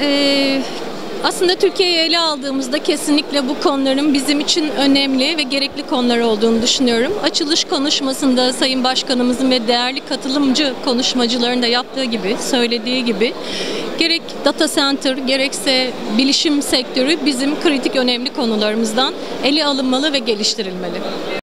e, aslında Türkiye'yi ele aldığımızda kesinlikle bu konuların bizim için önemli ve gerekli konular olduğunu düşünüyorum. Açılış konuşmasında Sayın Başkanımızın ve değerli katılımcı konuşmacıların da yaptığı gibi, söylediği gibi gerek data center gerekse bilişim sektörü bizim kritik önemli konularımızdan ele alınmalı ve geliştirilmeli.